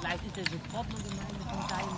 Vielleicht ist das eine Partnergemeinde von Daimler,